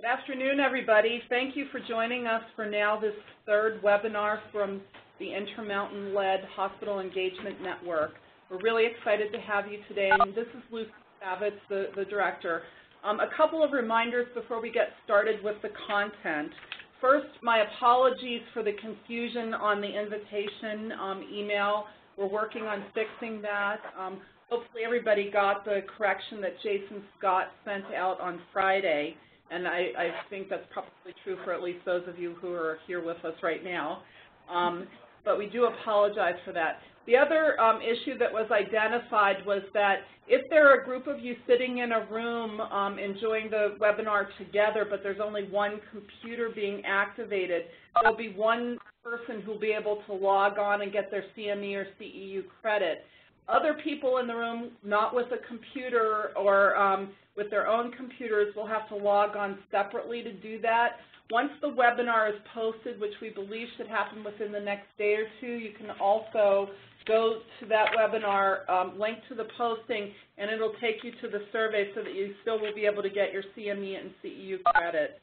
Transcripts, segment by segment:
Good afternoon, everybody. Thank you for joining us for now this third webinar from the Intermountain-led Hospital Engagement Network. We're really excited to have you today, and this is Lucy Savitz, the, the director. Um, a couple of reminders before we get started with the content. First, my apologies for the confusion on the invitation um, email. We're working on fixing that. Um, hopefully everybody got the correction that Jason Scott sent out on Friday, and I, I think that's probably true for at least those of you who are here with us right now. Um, but we do apologize for that. The other um, issue that was identified was that if there are a group of you sitting in a room um, enjoying the webinar together, but there's only one computer being activated, there'll be one person who'll be able to log on and get their CME or CEU credit. Other people in the room, not with a computer or um, with their own computers, will have to log on separately to do that. Once the webinar is posted, which we believe should happen within the next day or two, you can also go to that webinar, um, link to the posting, and it'll take you to the survey so that you still will be able to get your CME and CEU credit.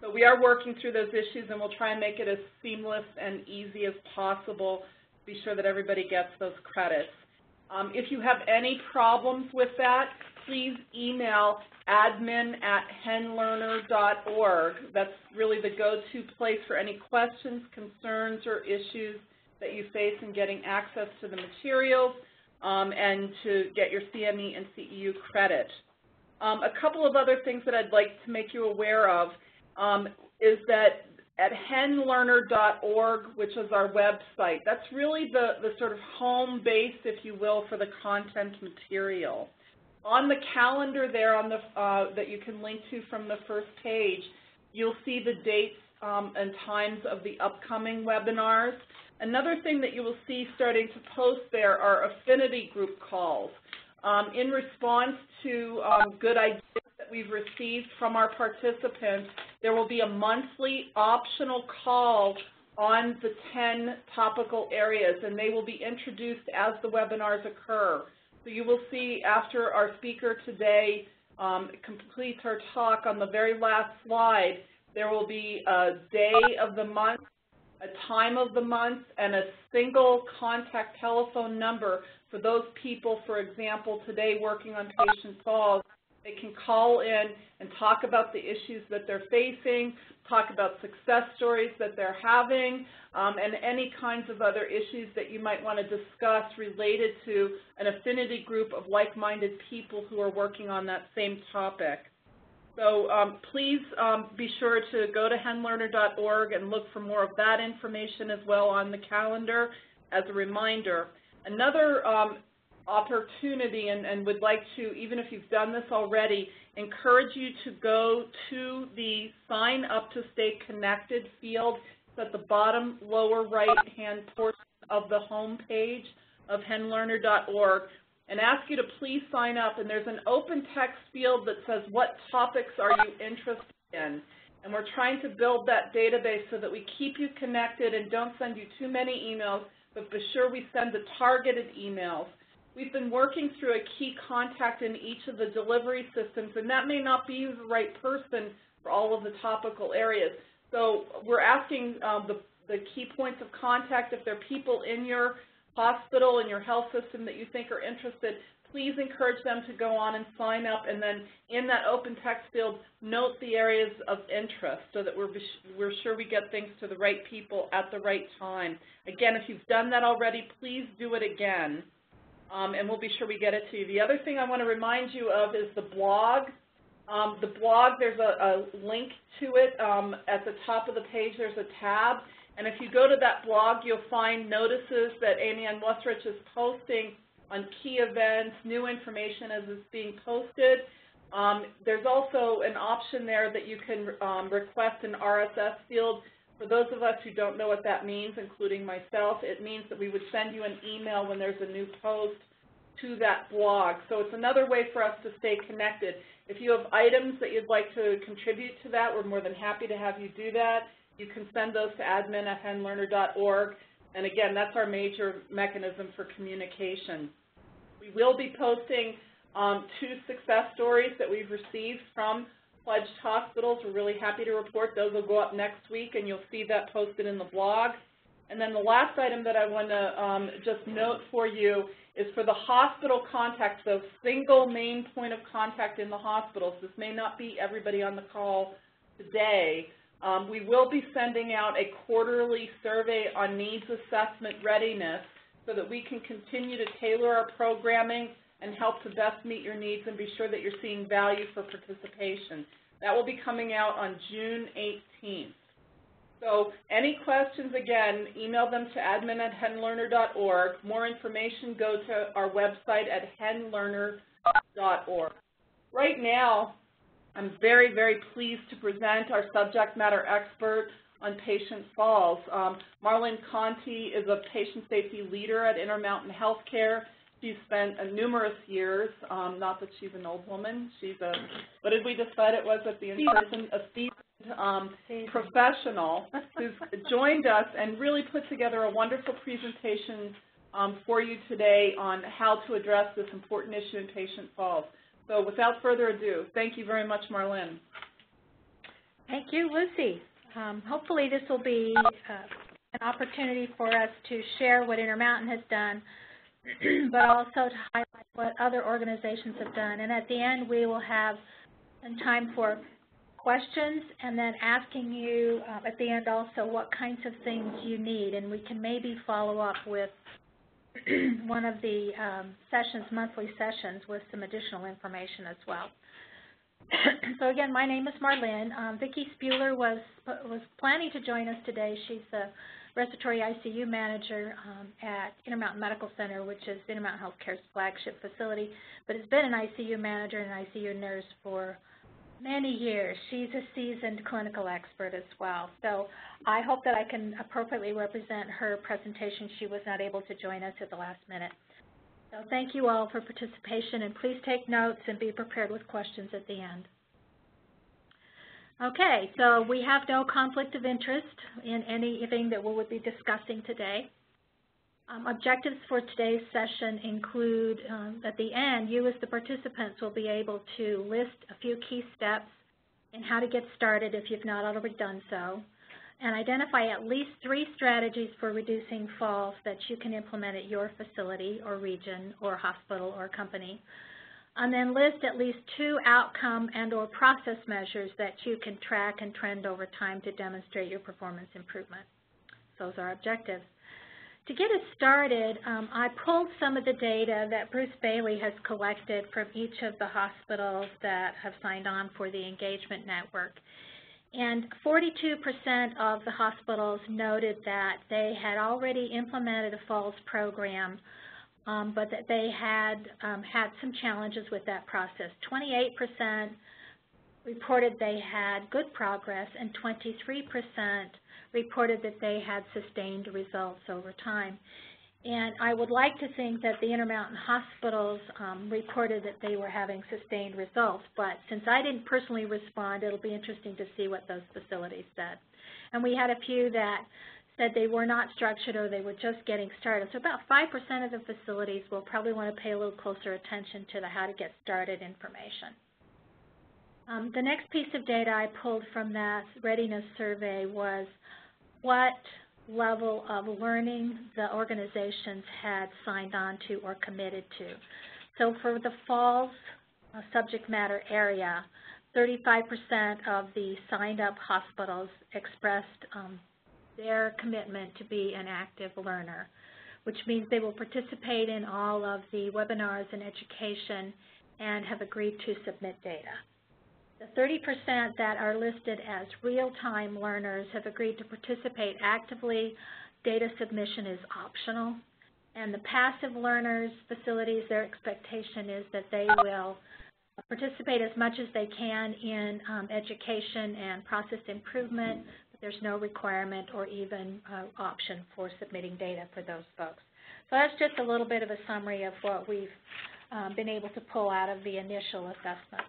So we are working through those issues, and we'll try and make it as seamless and easy as possible to be sure that everybody gets those credits. Um, if you have any problems with that, please email admin at henlearner.org. That's really the go-to place for any questions, concerns, or issues that you face in getting access to the materials um, and to get your CME and CEU credit. Um, a couple of other things that I'd like to make you aware of um, is that at henlearner.org, which is our website, that's really the, the sort of home base, if you will, for the content material. On the calendar there on the, uh, that you can link to from the first page, you'll see the dates um, and times of the upcoming webinars. Another thing that you will see starting to post there are affinity group calls. Um, in response to um, good ideas that we've received from our participants, there will be a monthly optional call on the 10 topical areas, and they will be introduced as the webinars occur. So you will see after our speaker today um, completes her talk on the very last slide, there will be a day of the month a time of the month, and a single contact telephone number for those people, for example, today working on patient calls. They can call in and talk about the issues that they're facing, talk about success stories that they're having, um, and any kinds of other issues that you might want to discuss related to an affinity group of like-minded people who are working on that same topic. So um, please um, be sure to go to henlearner.org and look for more of that information as well on the calendar as a reminder. Another um, opportunity, and, and, would like to, even if you've done this already, encourage you to go to the Sign Up to Stay Connected field. It's at the bottom lower right-hand portion of the home page of henlearner.org and ask you to please sign up. And there's an open text field that says, what topics are you interested in? And we're trying to build that database so that we keep you connected and don't send you too many emails, but be sure we send the targeted emails. We've been working through a key contact in each of the delivery systems, and that may not be the right person for all of the topical areas. So we're asking um, the, the key points of contact, if there are people in your hospital and your health system that you think are interested, please encourage them to go on and sign up and then in that open text field, note the areas of interest so that we're, we're sure we get things to the right people at the right time. Again, if you've done that already, please do it again, um, and we'll be sure we get it to you. The other thing I want to remind you of is the blog. Um, the blog, there's a, a link to it. Um, at the top of the page, there's a tab. And if you go to that blog, you'll find notices that Amy Ann Wuthrich is posting on key events, new information as it's being posted. Um, there's also an option there that you can um, request an RSS field. For those of us who don't know what that means, including myself, it means that we would send you an email when there's a new post to that blog. So it's another way for us to stay connected. If you have items that you'd like to contribute to that, we're more than happy to have you do that. You can send those to admin at henlearner.org. And again, that's our major mechanism for communication. We will be posting um, two success stories that we've received from pledged hospitals. We're really happy to report those will go up next week, and you'll see that posted in the blog. And then the last item that I want to um, just note for you is for the hospital contact, so single main point of contact in the hospitals. This may not be everybody on the call today. Um, we will be sending out a quarterly survey on needs assessment readiness so that we can continue to tailor our programming and help to best meet your needs and be sure that you're seeing value for participation. That will be coming out on June 18th. So any questions, again, email them to admin at henlearner.org. More information, go to our website at henlearner.org. Right now, I'm very, very pleased to present our subject matter expert on patient falls. Um, Marlyn Conti is a patient safety leader at Intermountain Healthcare. She's spent uh, numerous years, um, not that she's an old woman, she's a, what did we decide it was at the in-person, a um, professional who's joined us and really put together a wonderful presentation um, for you today on how to address this important issue in patient falls. So without further ado, thank you very much, Marlyn. Thank you, Lucy. Um, hopefully this will be uh, an opportunity for us to share what Intermountain has done, but also to highlight what other organizations have done. And at the end, we will have some time for questions and then asking you uh, at the end also what kinds of things you need. And we can maybe follow up with one of the um, sessions, monthly sessions, with some additional information as well. so again, my name is Marlyn. Um, Vicki Spuhler was was planning to join us today. She's the respiratory ICU manager um, at Intermountain Medical Center, which is Intermountain Healthcare's flagship facility, but has been an ICU manager and ICU nurse for many years. She's a seasoned clinical expert as well. So I hope that I can appropriately represent her presentation. She was not able to join us at the last minute. So thank you all for participation, and please take notes and be prepared with questions at the end. Okay, so we have no conflict of interest in anything that we will be discussing today. Um, objectives for today's session include, um, at the end, you as the participants will be able to list a few key steps in how to get started if you've not already done so, and identify at least three strategies for reducing falls that you can implement at your facility or region or hospital or company. And then list at least two outcome and or process measures that you can track and trend over time to demonstrate your performance improvement. Those are objectives. To get us started, um, I pulled some of the data that Bruce Bailey has collected from each of the hospitals that have signed on for the engagement network. And 42% of the hospitals noted that they had already implemented a falls program, um, but that they had um, had some challenges with that process. 28% reported they had good progress, and 23% reported that they had sustained results over time. And I would like to think that the Intermountain hospitals um, reported that they were having sustained results, but since I didn't personally respond, it'll be interesting to see what those facilities said. And we had a few that said they were not structured or they were just getting started. So about 5% of the facilities will probably want to pay a little closer attention to the how to get started information. Um, the next piece of data I pulled from that readiness survey was what level of learning the organizations had signed on to or committed to. So for the falls uh, subject matter area, 35% of the signed up hospitals expressed um, their commitment to be an active learner, which means they will participate in all of the webinars and education and have agreed to submit data. The 30% that are listed as real-time learners have agreed to participate actively. Data submission is optional. And the passive learners facilities, their expectation is that they will participate as much as they can in um, education and process improvement, but there's no requirement or even uh, option for submitting data for those folks. So that's just a little bit of a summary of what we've um, been able to pull out of the initial assessment.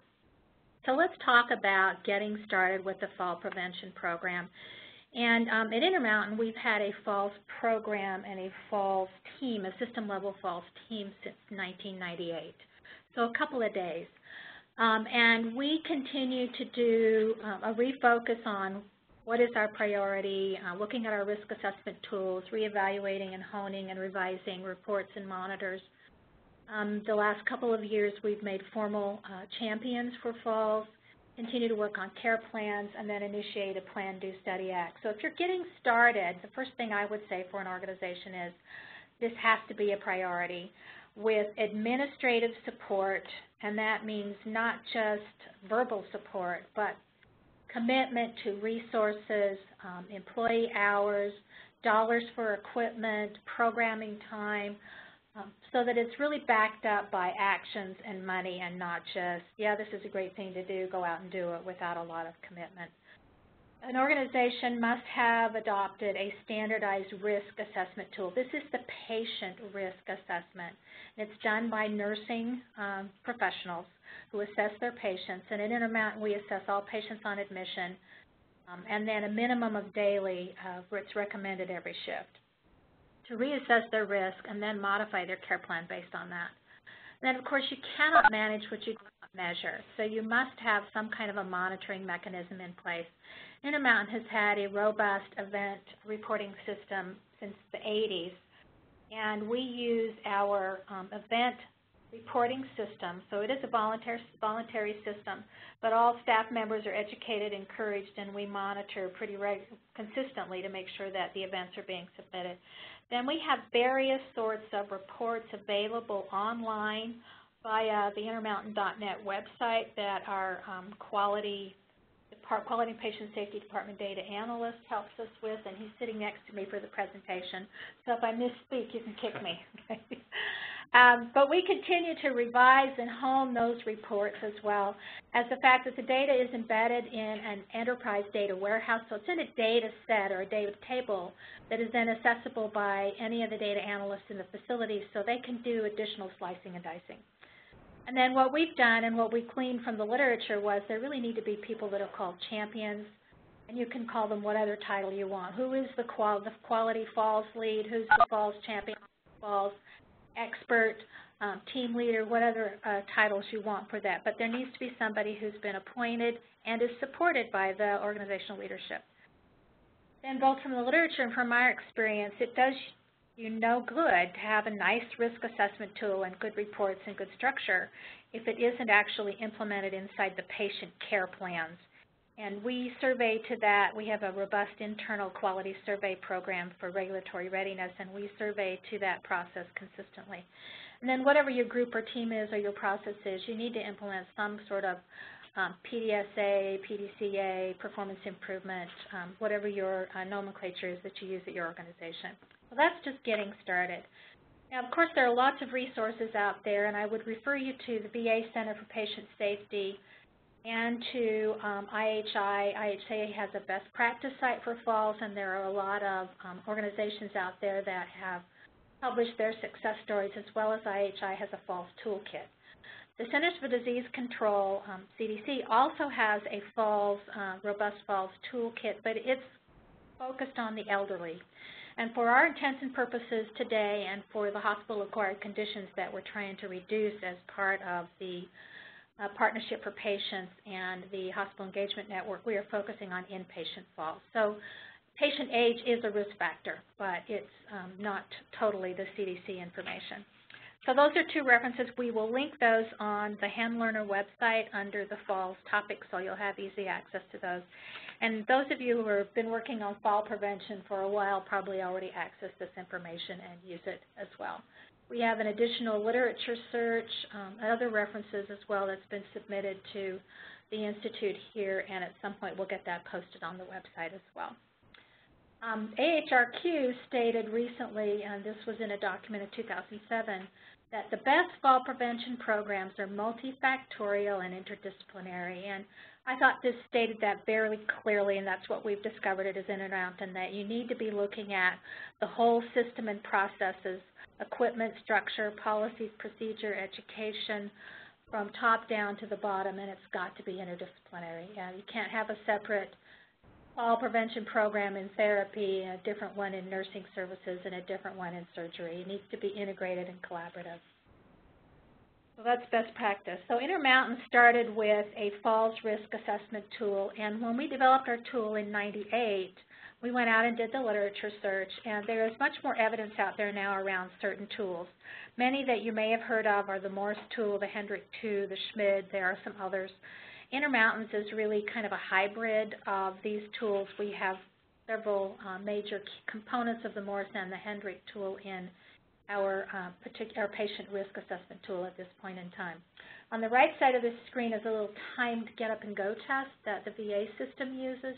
So let's talk about getting started with the fall prevention program. And um, at Intermountain, we've had a falls program and a falls team, a system-level falls team since 1998. So a couple of days. Um, and we continue to do uh, a refocus on what is our priority, uh, looking at our risk assessment tools, reevaluating and honing and revising reports and monitors. Um, the last couple of years, we've made formal uh, champions for falls, continue to work on care plans, and then initiate a Plan, Do, Study, Act. So if you're getting started, the first thing I would say for an organization is this has to be a priority with administrative support, and that means not just verbal support, but commitment to resources, um, employee hours, dollars for equipment, programming time, so that it's really backed up by actions and money and not just, yeah, this is a great thing to do, go out and do it without a lot of commitment. An organization must have adopted a standardized risk assessment tool. This is the patient risk assessment. It's done by nursing um, professionals who assess their patients. And at Intermountain, we assess all patients on admission, um, and then a minimum of daily uh, it's recommended every shift to reassess their risk and then modify their care plan based on that. And then, of course, you cannot manage what you cannot measure, so you must have some kind of a monitoring mechanism in place. Intermountain has had a robust event reporting system since the 80s, and we use our um, event reporting system. So it is a voluntary, voluntary system, but all staff members are educated, encouraged, and we monitor pretty consistently to make sure that the events are being submitted. Then we have various sorts of reports available online via the intermountain.net website that our um, quality Quality and Patient Safety Department data analyst helps us with, and he's sitting next to me for the presentation. So if I misspeak, you can kick me. Um, but we continue to revise and hone those reports as well as the fact that the data is embedded in an enterprise data warehouse. So it's in a data set or a data table that is then accessible by any of the data analysts in the facility so they can do additional slicing and dicing. And then what we've done and what we gleaned from the literature was there really need to be people that are called champions, and you can call them what other title you want. Who is the, qual the quality falls lead? Who's the falls champion? Falls expert, um, team leader, what other uh, titles you want for that. But there needs to be somebody who's been appointed and is supported by the organizational leadership. Then both from the literature and from our experience, it does you no good to have a nice risk assessment tool and good reports and good structure if it isn't actually implemented inside the patient care plans. And we survey to that. We have a robust internal quality survey program for regulatory readiness, and we survey to that process consistently. And then whatever your group or team is or your process is, you need to implement some sort of um, PDSA, PDCA, performance improvement, um, whatever your uh, nomenclature is that you use at your organization. Well, that's just getting started. Now, of course, there are lots of resources out there, and I would refer you to the VA Center for Patient Safety and to um, IHI. IHA has a best practice site for falls, and there are a lot of um, organizations out there that have published their success stories, as well as IHI has a falls toolkit. The Centers for Disease Control, um, CDC, also has a falls, uh, robust falls toolkit, but it's focused on the elderly. And for our intents and purposes today and for the hospital-acquired conditions that we're trying to reduce as part of the uh, Partnership for Patients and the Hospital Engagement Network, we are focusing on inpatient falls. So patient age is a risk factor, but it's um, not totally the CDC information. So those are two references. We will link those on the HENlearner website under the falls topic, so you'll have easy access to those. And those of you who have been working on fall prevention for a while probably already access this information and use it as well. We have an additional literature search, um, other references as well that's been submitted to the Institute here, and at some point we'll get that posted on the website as well. Um, AHRQ stated recently, and this was in a document of 2007, that the best fall prevention programs are multifactorial and interdisciplinary. And I thought this stated that very clearly, and that's what we've discovered at Intermountain, and that you need to be looking at the whole system and processes equipment, structure, policies, procedure, education, from top down to the bottom, and it's got to be interdisciplinary. Yeah, you can't have a separate fall prevention program in therapy, a different one in nursing services, and a different one in surgery. It needs to be integrated and collaborative. So that's best practice. So Intermountain started with a falls risk assessment tool, and when we developed our tool in 98, we went out and did the literature search, and there is much more evidence out there now around certain tools. Many that you may have heard of are the Morse tool, the Hendrich 2, the Schmid, there are some others. Intermountains is really kind of a hybrid of these tools. We have several uh, major components of the Morse and the Hendrich tool in our, uh, patient risk assessment tool at this point in time. On the right side of this screen is a little timed get up and go test that the VA system uses,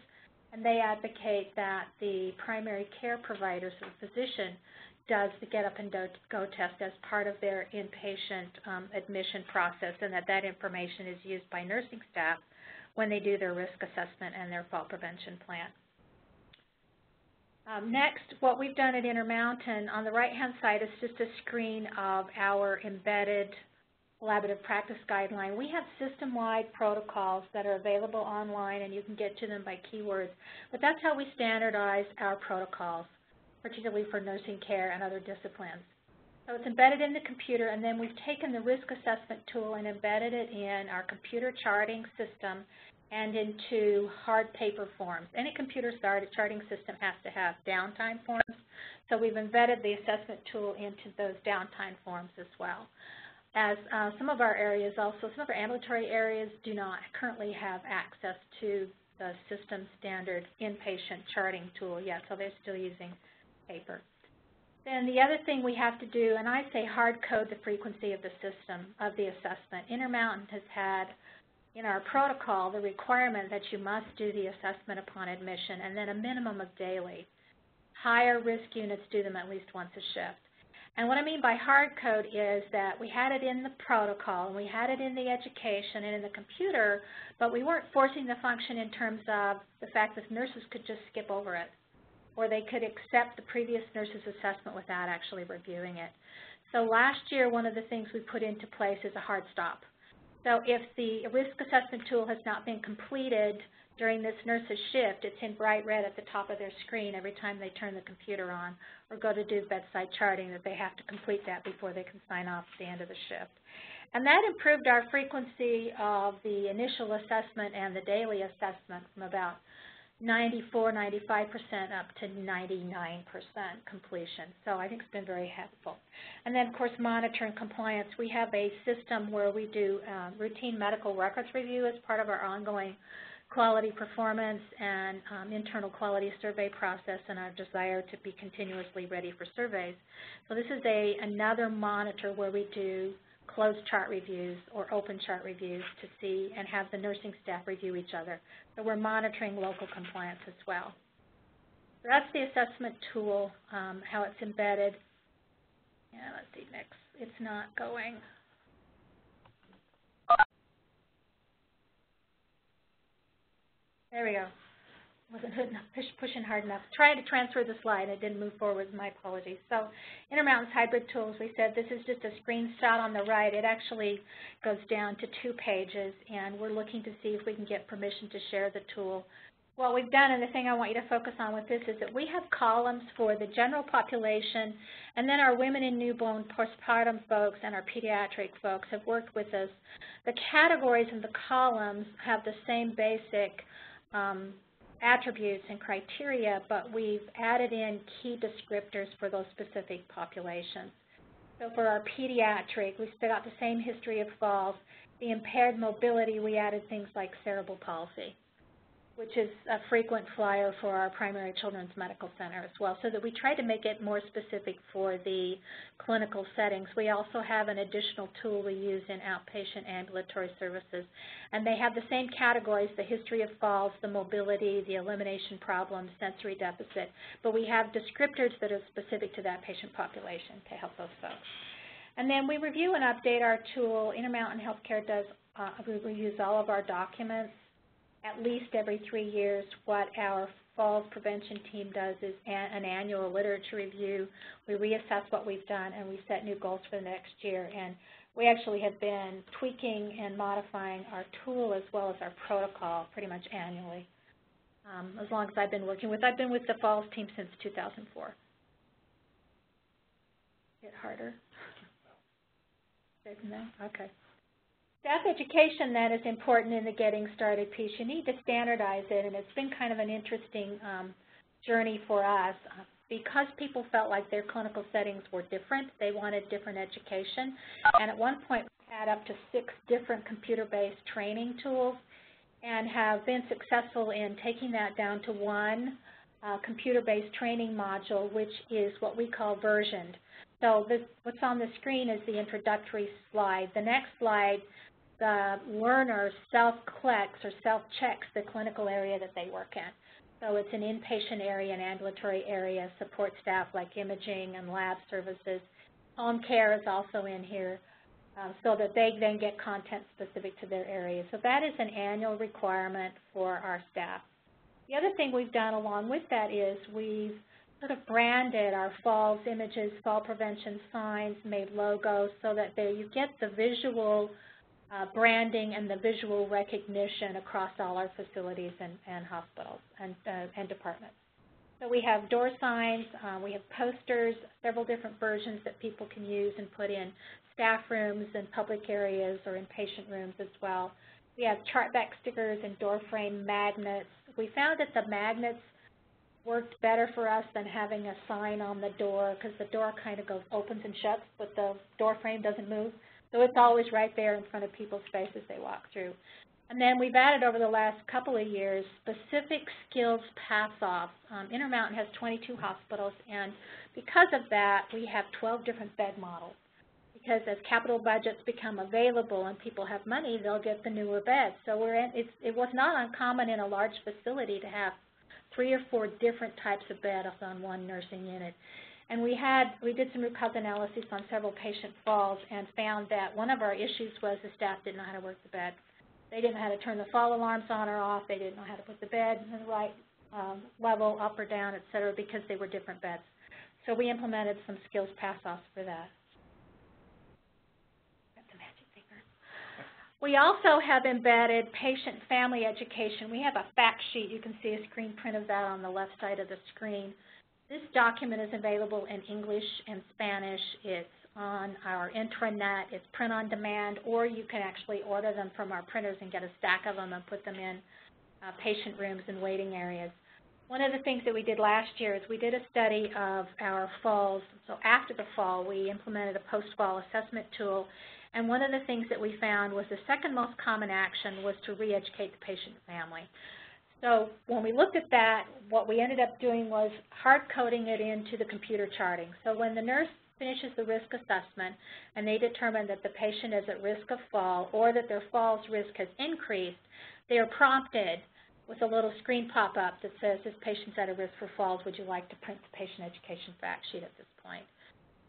and they advocate that the primary care providers the physician, does the get up and go test as part of their inpatient um, admission process and that that information is used by nursing staff when they do their risk assessment and their fall prevention plan. Um, next, what we've done at Intermountain, on the right-hand side is just a screen of our embedded collaborative practice guideline. We have system-wide protocols that are available online, and you can get to them by keywords. But that's how we standardize our protocols, particularly for nursing care and other disciplines. So it's embedded in the computer, and then we've taken the risk assessment tool and embedded it in our computer charting system and into hard paper forms. Any computer charting system has to have downtime forms, so we've embedded the assessment tool into those downtime forms as well. As uh, some of our areas also, some of our ambulatory areas do not currently have access to the system standard inpatient charting tool yet, so they're still using paper. Then the other thing we have to do, and I say hard code the frequency of the system, of the assessment. Intermountain has had in our protocol the requirement that you must do the assessment upon admission and then a minimum of daily. Higher risk units do them at least once a shift. And what I mean by hard code is that we had it in the protocol and we had it in the education and in the computer, but we weren't forcing the function in terms of the fact that nurses could just skip over it or they could accept the previous nurse's assessment without actually reviewing it. So last year, one of the things we put into place is a hard stop. So if the risk assessment tool has not been completed during this nurse's shift, it's in bright red at the top of their screen every time they turn the computer on or go to do bedside charting that they have to complete that before they can sign off at the end of the shift. And that improved our frequency of the initial assessment and the daily assessment from about 94, 95% up to 99% completion. So I think it's been very helpful. And then, of course, monitoring compliance. We have a system where we do uh, routine medical records review as part of our ongoing quality performance and um, internal quality survey process and our desire to be continuously ready for surveys. So this is a another monitor where we do closed chart reviews or open chart reviews to see and have the nursing staff review each other. So we're monitoring local compliance as well. So that's the assessment tool, um, how it's embedded. Yeah, let's see next. It's not going. There we go wasn't push, pushing hard enough. Trying to transfer the slide, it didn't move forward, my apologies. So Intermountain's hybrid tools, we said this is just a screenshot on the right. It actually goes down to two pages, and we're looking to see if we can get permission to share the tool. What we've done, and the thing I want you to focus on with this, is that we have columns for the general population, and then our women and newborn postpartum folks and our pediatric folks have worked with us. The categories in the columns have the same basic um, attributes and criteria, but we've added in key descriptors for those specific populations. So for our pediatric, we still got the same history of falls. The impaired mobility, we added things like cerebral palsy which is a frequent flyer for our primary children's medical center as well, so that we try to make it more specific for the clinical settings. We also have an additional tool we use in outpatient ambulatory services, and they have the same categories, the history of falls, the mobility, the elimination problems, sensory deficit, but we have descriptors that are specific to that patient population to help those folks. And then we review and update our tool. Intermountain Healthcare does, uh, we reviews all of our documents at least every three years, what our falls prevention team does is an annual literature review. We reassess what we've done and we set new goals for the next year. And we actually have been tweaking and modifying our tool as well as our protocol pretty much annually. Um, as long as I've been working with, I've been with the falls team since 2004. Get harder. Okay. Staff education then is important in the getting started piece. You need to standardize it, and it's been kind of an interesting um, journey for us. Because people felt like their clinical settings were different, they wanted different education. And at one point, we had up to six different computer-based training tools and have been successful in taking that down to one uh, computer-based training module, which is what we call versioned. So this, what's on the screen is the introductory slide. The next slide, the learner self-collects or self-checks the clinical area that they work in. So it's an inpatient area, an ambulatory area, support staff like imaging and lab services. Home care is also in here uh, so that they then get content specific to their area. So that is an annual requirement for our staff. The other thing we've done along with that is we've sort of branded our falls images, fall prevention signs, made logos so that there you get the visual uh, branding and the visual recognition across all our facilities and, and hospitals and, uh, and departments. So we have door signs, uh, we have posters, several different versions that people can use and put in staff rooms and public areas or in patient rooms as well. We have chart back stickers and door frame magnets. We found that the magnets worked better for us than having a sign on the door because the door kind of goes opens and shuts, but the door frame doesn't move. So it's always right there in front of people's faces they walk through. And then we've added over the last couple of years specific skills pass-offs. Um, Intermountain has 22 hospitals, and because of that, we have 12 different bed models. Because as capital budgets become available and people have money, they'll get the newer beds. So we're in, it's, it was not uncommon in a large facility to have three or four different types of beds on one nursing unit. And we had, we did some root cause analysis on several patient falls and found that one of our issues was the staff didn't know how to work the bed. They didn't know how to turn the fall alarms on or off. They didn't know how to put the bed in the right um, level, up or down, et cetera, because they were different beds. So we implemented some skills pass-offs for that. We also have embedded patient family education. We have a fact sheet. You can see a screen print of that on the left side of the screen. This document is available in English and Spanish. It's on our intranet. It's print on demand, or you can actually order them from our printers and get a stack of them and put them in uh, patient rooms and waiting areas. One of the things that we did last year is we did a study of our falls. So after the fall, we implemented a post-fall assessment tool and one of the things that we found was the second most common action was to re-educate the patient family. So when we looked at that, what we ended up doing was hard-coding it into the computer charting. So when the nurse finishes the risk assessment and they determine that the patient is at risk of fall or that their falls risk has increased, they are prompted with a little screen pop-up that says, this patient's at a risk for falls, would you like to print the patient education fact sheet at this point?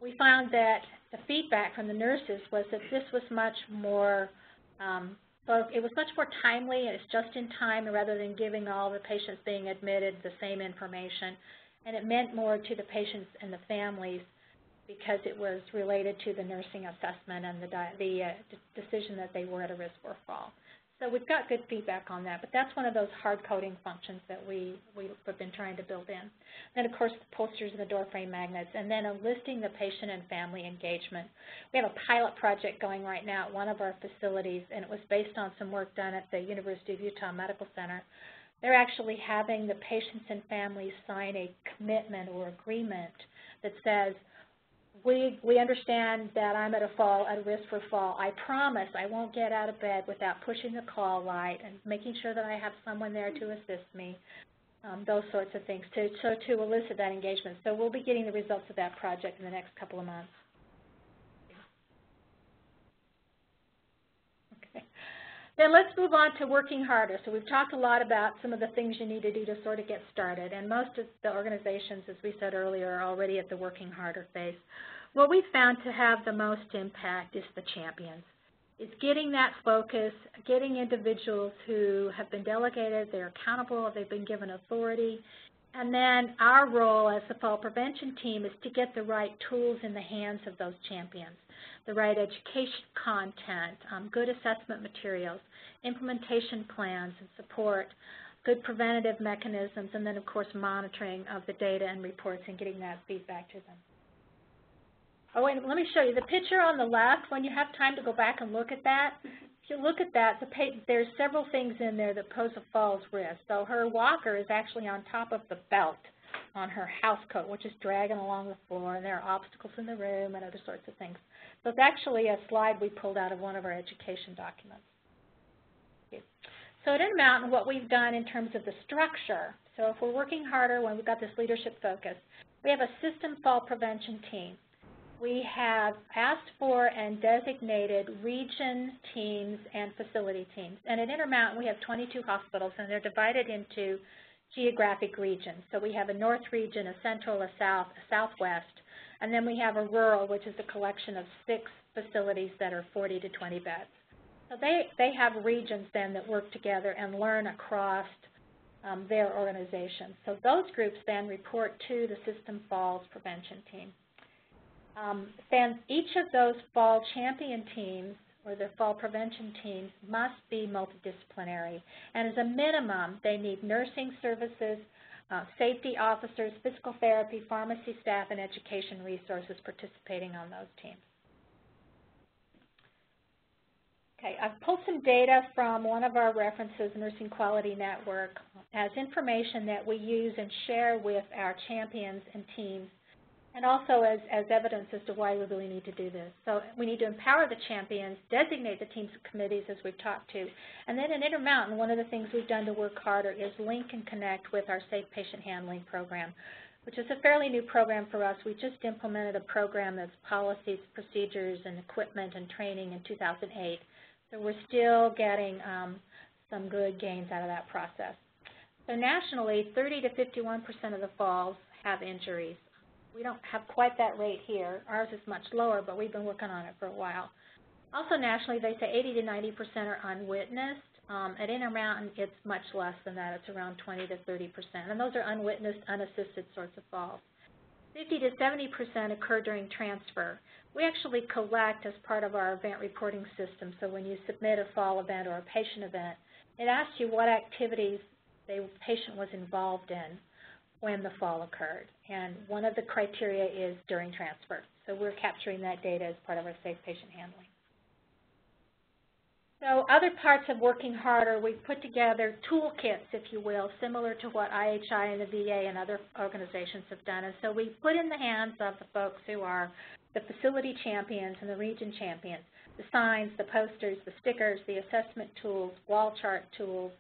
We found that the feedback from the nurses was that this was much more, um, so it was much more timely, and it's just in time rather than giving all the patients being admitted the same information. And it meant more to the patients and the families because it was related to the nursing assessment and the, the uh, decision that they were at a risk for fall. So we've got good feedback on that, but that's one of those hard coding functions that we, we've been trying to build in. Then, of course, the posters and the door frame magnets, and then listing the patient and family engagement. We have a pilot project going right now at one of our facilities, and it was based on some work done at the University of Utah Medical Center. They're actually having the patients and families sign a commitment or agreement that says, we, we understand that I'm at a fall, at risk for fall. I promise I won't get out of bed without pushing the call light and making sure that I have someone there to assist me, um, those sorts of things, to, so to elicit that engagement. So we'll be getting the results of that project in the next couple of months. Okay. Then let's move on to working harder. So we've talked a lot about some of the things you need to do to sort of get started, and most of the organizations, as we said earlier, are already at the working harder phase. What we found to have the most impact is the champions. It's getting that focus, getting individuals who have been delegated, they're accountable, they've been given authority, and then our role as the fall prevention team is to get the right tools in the hands of those champions, the right education content, um, good assessment materials, implementation plans and support, good preventative mechanisms, and then, of course, monitoring of the data and reports and getting that feedback to them. Oh, wait, let me show you. The picture on the left, when you have time to go back and look at that, if you look at that, the there's several things in there that pose a fall's risk. So her walker is actually on top of the belt on her house coat, which is dragging along the floor, and there are obstacles in the room and other sorts of things. So it's actually a slide we pulled out of one of our education documents. So at Intermountain, what we've done in terms of the structure, so if we're working harder when we've got this leadership focus, we have a system fall prevention team. We have asked for and designated region teams and facility teams. And at Intermountain, we have 22 hospitals, and they're divided into geographic regions. So we have a north region, a central, a south, a southwest, and then we have a rural, which is a collection of six facilities that are 40 to 20 beds. So they, they have regions then that work together and learn across um, their organization. So those groups then report to the System Falls Prevention Team. Um, each of those fall champion teams or the fall prevention teams must be multidisciplinary. And as a minimum, they need nursing services, uh, safety officers, physical therapy, pharmacy staff, and education resources participating on those teams. Okay, I've pulled some data from one of our references, Nursing Quality Network, as information that we use and share with our champions and teams, and also as, as evidence as to why we really need to do this. So we need to empower the champions, designate the teams and committees as we've talked to, and then in Intermountain, one of the things we've done to work harder is link and connect with our Safe Patient Handling program, which is a fairly new program for us. We just implemented a program that's policies, procedures, and equipment and training in 2008. So we're still getting um, some good gains out of that process. So nationally, 30 to 51% of the falls have injuries. We don't have quite that rate here. Ours is much lower, but we've been working on it for a while. Also nationally, they say 80 to 90% are unwitnessed. Um, at Intermountain, it's much less than that. It's around 20 to 30%. And those are unwitnessed, unassisted sorts of falls. 50 to 70% occur during transfer. We actually collect as part of our event reporting system. So when you submit a fall event or a patient event, it asks you what activities the patient was involved in when the fall occurred. And one of the criteria is during transfer. So we're capturing that data as part of our safe patient handling. So other parts of working harder, we've put together toolkits, if you will, similar to what IHI and the VA and other organizations have done. And so we put in the hands of the folks who are the facility champions and the region champions, the signs, the posters, the stickers, the assessment tools, wall chart tools,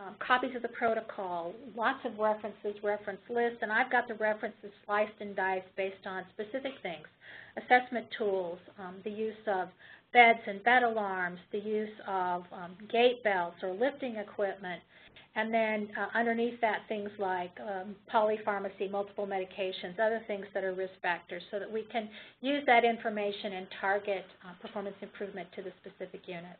um, copies of the protocol, lots of references, reference lists, and I've got the references sliced and diced based on specific things, assessment tools, um, the use of beds and bed alarms, the use of um, gait belts or lifting equipment, and then uh, underneath that things like um, polypharmacy, multiple medications, other things that are risk factors so that we can use that information and target uh, performance improvement to the specific unit.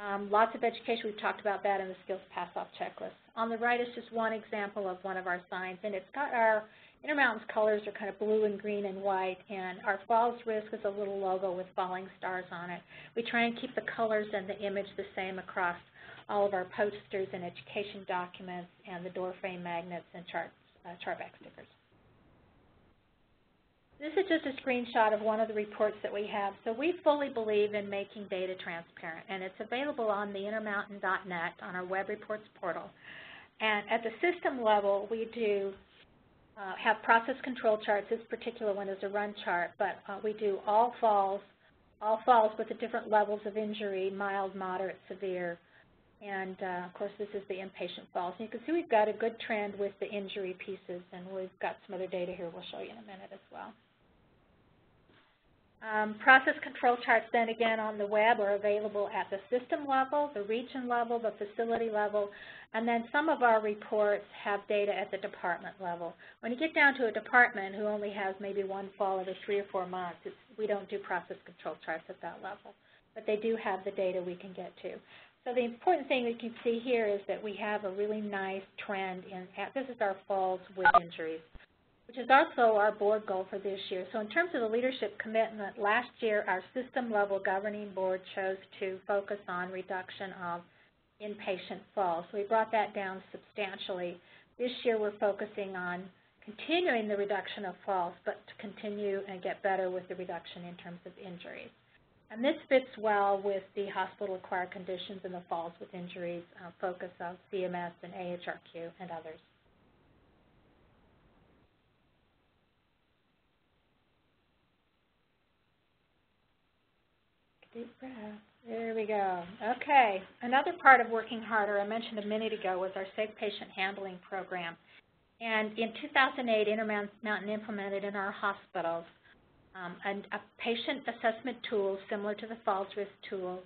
Um, lots of education, we've talked about that in the skills pass-off checklist. On the right is just one example of one of our signs, and it's got our Intermountain's colors are kind of blue and green and white, and our falls risk is a little logo with falling stars on it. We try and keep the colors and the image the same across all of our posters and education documents and the door frame magnets and chart, uh, chart back stickers. This is just a screenshot of one of the reports that we have. So we fully believe in making data transparent, and it's available on the intermountain.net on our web reports portal. And at the system level, we do uh, have process control charts. This particular one is a run chart, but uh, we do all falls, all falls with the different levels of injury, mild, moderate, severe. And, uh, of course, this is the inpatient falls. And you can see we've got a good trend with the injury pieces, and we've got some other data here we'll show you in a minute as well. Um, process control charts then again on the web are available at the system level, the region level, the facility level, and then some of our reports have data at the department level. When you get down to a department who only has maybe one fall every three or four months, we don't do process control charts at that level. But they do have the data we can get to. So the important thing that you can see here is that we have a really nice trend in, this is our falls with injuries which is also our board goal for this year. So in terms of the leadership commitment, last year our system-level governing board chose to focus on reduction of inpatient falls. So we brought that down substantially. This year we're focusing on continuing the reduction of falls, but to continue and get better with the reduction in terms of injuries. And this fits well with the hospital-acquired conditions and the falls with injuries uh, focus of CMS and AHRQ and others. Deep breath. There we go. Okay. Another part of working harder I mentioned a minute ago was our safe patient handling program. And in 2008, Intermountain implemented in our hospitals um, a, a, patient assessment tool similar to the falls risk tool,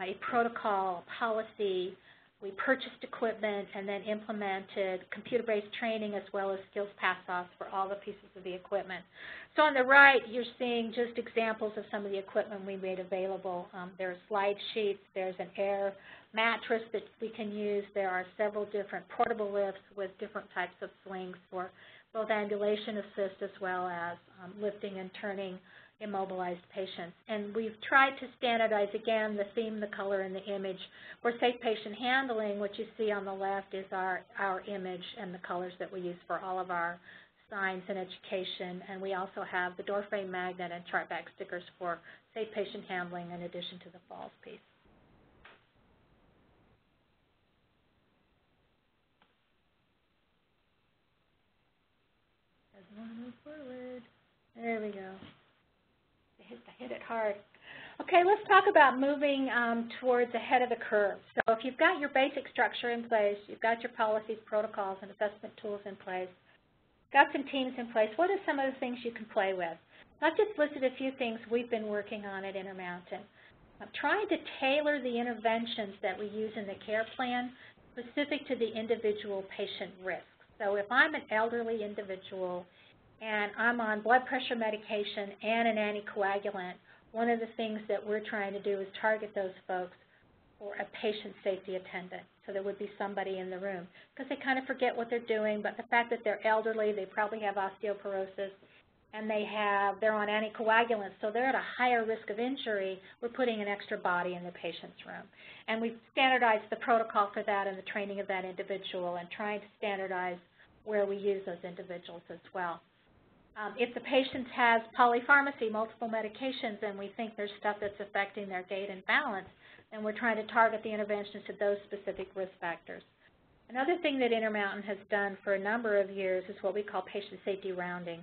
a protocol, policy. We purchased equipment and then implemented computer-based training as well as skills pass-offs for all the pieces of the equipment. So on the right, you're seeing just examples of some of the equipment we made available. Um, there's slide sheets. There's an air mattress that we can use. There are several different portable lifts with different types of swings for both ambulation assist as well as um, lifting and turning immobilized patients. And we've tried to standardize, again, the theme, the color, and the image. For safe patient handling, what you see on the left is our, our image and the colors that we use for all of our signs and education. And we also have the door frame magnet and chart back stickers for safe patient handling in addition to the falls piece. move forward. There we go. Hit, hit it hard. Okay, let's talk about moving um, towards ahead of the curve. So if you've got your basic structure in place, you've got your policies, protocols, and assessment tools in place, got some teams in place, what are some of the things you can play with? I've just listed a few things we've been working on at Intermountain. I'm trying to tailor the interventions that we use in the care plan specific to the individual patient risk. So if I'm an elderly individual and I'm on blood pressure medication and an anticoagulant, one of the things that we're trying to do is target those folks for a patient safety attendant. So there would be somebody in the room because they kind of forget what they're doing, but the fact that they're elderly, they probably have osteoporosis, and they have, they're on anticoagulants, so they're at a higher risk of injury, we're putting an extra body in the patient's room. And we've standardized the protocol for that and the training of that individual and trying to standardize where we use those individuals as well. Um, if the patient has polypharmacy, multiple medications, and we think there's stuff that's affecting their gait and balance, then we're trying to target the interventions to those specific risk factors. Another thing that Intermountain has done for a number of years is what we call patient safety rounding.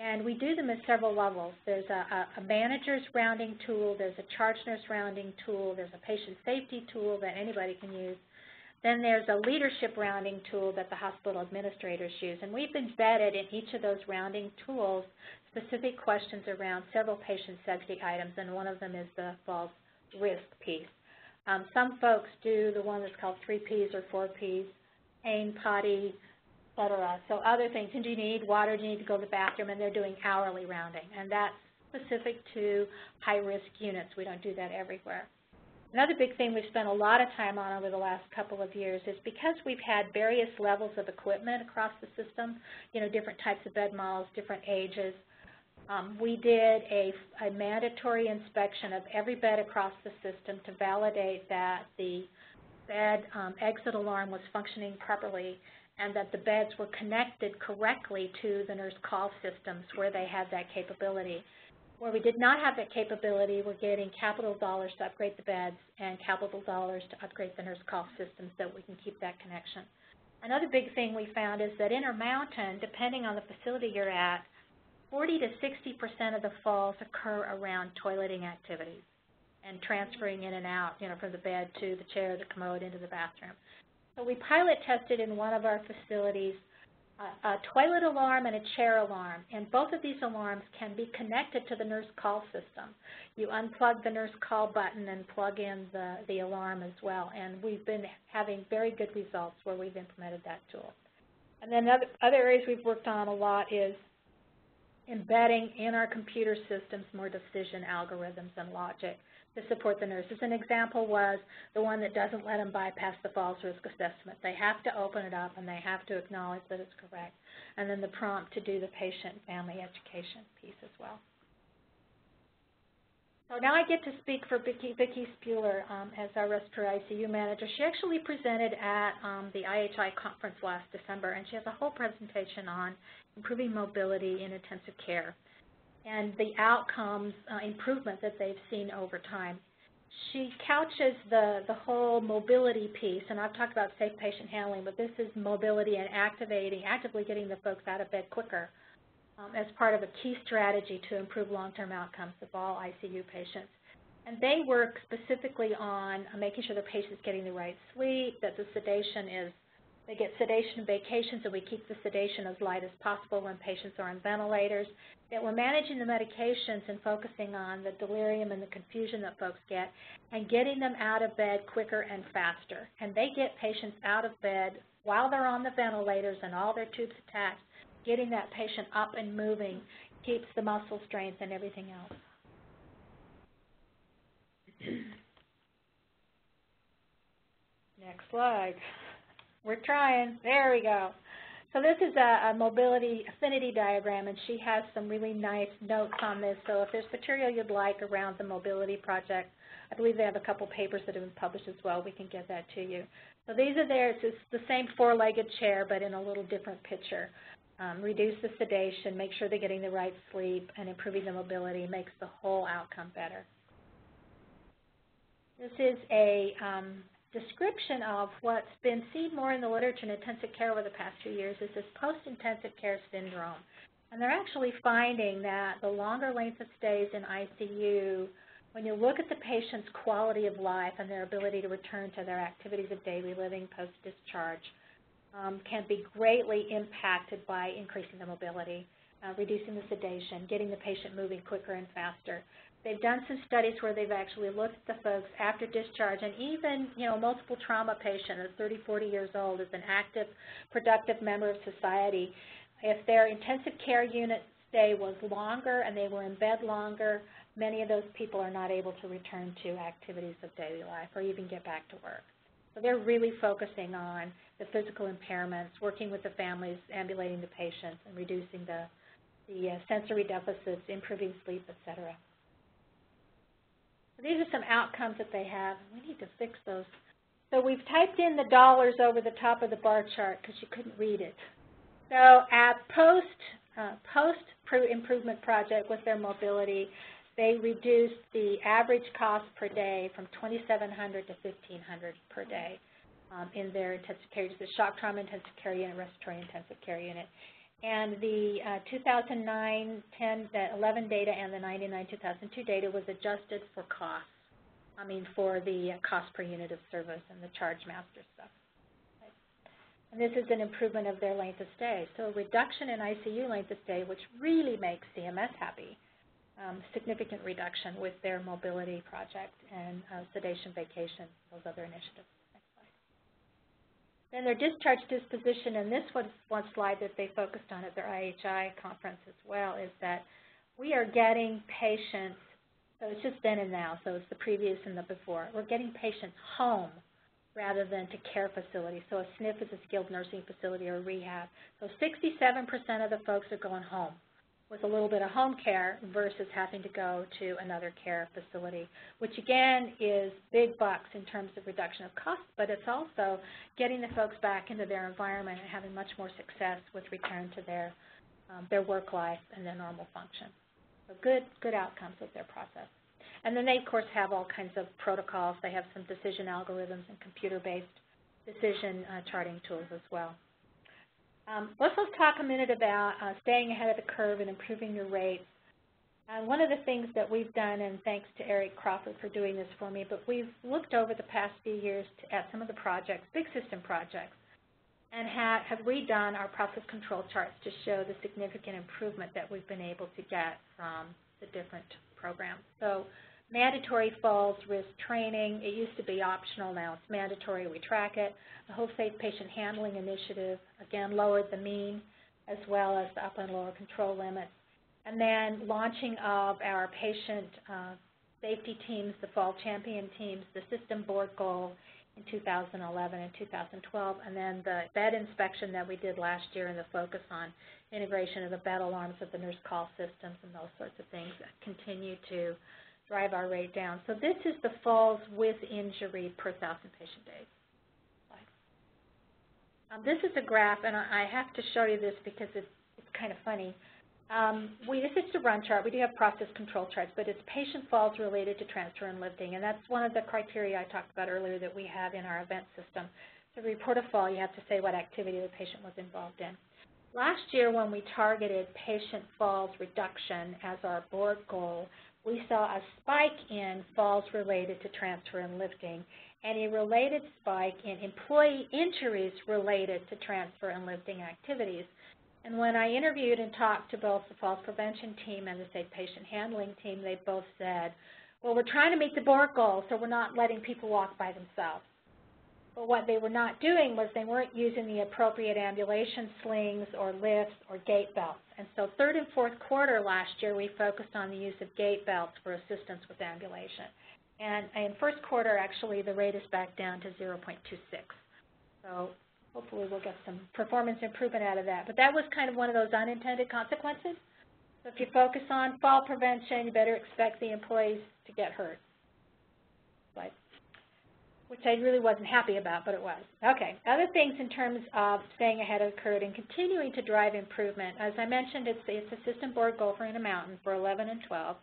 And we do them at several levels. There's a, a, manager's rounding tool, there's a charge nurse rounding tool, there's a patient safety tool that anybody can use, then there's a leadership rounding tool that the hospital administrators use. And we've embedded in each of those rounding tools specific questions around several patient safety items, and one of them is the falls risk piece. Um, some folks do the one that's called 3Ps or 4Ps, pain, potty, et cetera. So other things, and do you need water, do you need to go to the bathroom, and they're doing hourly rounding. And that's specific to high-risk units. We don't do that everywhere. Another big thing we've spent a lot of time on over the last couple of years is because we've had various levels of equipment across the system, you know, different types of bed models, different ages, um, we did a, a, mandatory inspection of every bed across the system to validate that the bed um, exit alarm was functioning properly and that the beds were connected correctly to the nurse call systems where they had that capability. Where we did not have that capability, we're getting capital dollars to upgrade the beds and capital dollars to upgrade the nurse call systems so we can keep that connection. Another big thing we found is that Intermountain, depending on the facility you're at, 40 to 60% of the falls occur around toileting activities and transferring in and out, you know, from the bed to the chair, the commode, into the bathroom. So we pilot tested in one of our facilities a, toilet alarm and a chair alarm, and both of these alarms can be connected to the nurse call system. You unplug the nurse call button and plug in the, the alarm as well, and we've been having very good results where we've implemented that tool. And then other, other areas we've worked on a lot is embedding in our computer systems more decision algorithms and logic to support the nurses. An example was the one that doesn't let them bypass the falls risk assessment. They have to open it up and they have to acknowledge that it's correct. And then the prompt to do the patient family education piece as well. So now I get to speak for Vicki, Vicki Spuhler um, as our respiratory ICU manager. She actually presented at um, the IHI conference last December, and she has a whole presentation on improving mobility in intensive care and the outcomes uh, improvement that they've seen over time. She couches the, the whole mobility piece, and I've talked about safe patient handling, but this is mobility and activating, actively getting the folks out of bed quicker um, as part of a key strategy to improve long-term outcomes of all ICU patients. And they work specifically on making sure the patient's getting the right sleep, that the sedation is, they get sedation vacations, and we keep the sedation as light as possible when patients are on ventilators, that we're managing the medications and focusing on the delirium and the confusion that folks get, and getting them out of bed quicker and faster. And they get patients out of bed while they're on the ventilators and all their tubes attached getting that patient up and moving keeps the muscle strength and everything else. Next slide. We're trying. There we go. So this is a, a, mobility affinity diagram, and she has some really nice notes on this. So if there's material you'd like around the mobility project, I believe they have a couple papers that have been published as well. We can get that to you. So these are there. It's the same four-legged chair, but in a little different picture um, reduce the sedation, make sure they're getting the right sleep, and improving the mobility makes the whole outcome better. This is a um, description of what's been seen more in the literature in intensive care over the past few years is this post-intensive care syndrome. And they're actually finding that the longer length of stays in ICU, when you look at the patient's quality of life and their ability to return to their activities of daily living post-discharge, um, can be greatly impacted by increasing the mobility, uh, reducing the sedation, getting the patient moving quicker and faster. They've done some studies where they've actually looked at the folks after discharge, and even, you know, multiple trauma patient at 30, 40 years old is an active, productive member of society. If their intensive care unit stay was longer and they were in bed longer, many of those people are not able to return to activities of daily life or even get back to work. So they're really focusing on the physical impairments, working with the families, ambulating the patients, and reducing the, the uh, sensory deficits, improving sleep, et cetera. These are some outcomes that they have. We need to fix those. So we've typed in the dollars over the top of the bar chart because you couldn't read it. So at post, uh, post improvement project with their mobility, they reduced the average cost per day from 2,700 to 1,500 per day um, in their intensive care the shock trauma intensive care unit, respiratory intensive care unit. And the uh, 2009, 10, the 11 data and the 99, 2002 data was adjusted for costs. I mean, for the cost per unit of service and the charge master stuff. And this is an improvement of their length of stay. So a reduction in ICU length of stay, which really makes CMS happy um, significant reduction with their mobility project and uh, sedation vacation, those other initiatives. Then their discharge disposition, and this was one slide that they focused on at their IHI conference as well, is that we are getting patients, so it's just then and now, so it's the previous and the before. We're getting patients home rather than to care facilities. So a SNF is a skilled nursing facility or rehab. So 67% of the folks are going home with a little bit of home care versus having to go to another care facility, which again is big bucks in terms of reduction of cost, but it's also getting the folks back into their environment and having much more success with return to their, um, their work life and their normal function. So good, good outcomes with their process. And then they, of course, have all kinds of protocols. They have some decision algorithms and computer-based decision uh, charting tools as well. Um, let's just talk a minute about uh, staying ahead of the curve and improving your rates. And one of the things that we've done, and thanks to Eric Crawford for doing this for me, but we've looked over the past few years to, at some of the projects, big system projects, and have, have redone our process control charts to show the significant improvement that we've been able to get from the different programs. So mandatory falls risk training. It used to be optional, now it's mandatory, we track it. The whole safe patient handling initiative, again, lowered the mean as well as the upper and lower control limits. And then launching of our patient uh, safety teams, the fall champion teams, the system board goal in 2011 and 2012, and then the bed inspection that we did last year and the focus on integration of the bed alarms with the nurse call systems and those sorts of things continue to drive our rate down. So this is the falls with injury per thousand patient days. Um, this is a graph, and I have to show you this because it's, it's kind of funny. Um, we, this is a run chart. We do have process control charts, but it's patient falls related to transfer and lifting, and that's one of the criteria I talked about earlier that we have in our event system. To report a fall, you have to say what activity the patient was involved in. Last year, when we targeted patient falls reduction as our board goal, we saw a spike in falls related to transfer and lifting, and a related spike in employee injuries related to transfer and lifting activities. And when I interviewed and talked to both the falls prevention team and the safe patient handling team, they both said, well, we're trying to meet the board goal, so we're not letting people walk by themselves. But what they were not doing was they weren't using the appropriate ambulation slings or lifts or gait belts. And so third and fourth quarter last year, we focused on the use of gait belts for assistance with ambulation. And in first quarter, actually, the rate is back down to 0.26. So hopefully we'll get some performance improvement out of that. But that was kind of one of those unintended consequences. So if you focus on fall prevention, you better expect the employees to get hurt. Which I really wasn't happy about, but it was. Okay, other things in terms of staying ahead of the curve and continuing to drive improvement. As I mentioned, it's, it's a system board goal for Intermountain for 11 and 12.